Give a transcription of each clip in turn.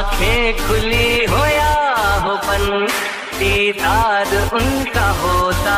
आँखें खुली हो या हो पन उनका होता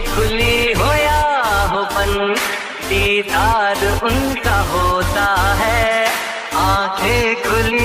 खुली हो या हो पन दीदार उनका होता है। आँखें खुली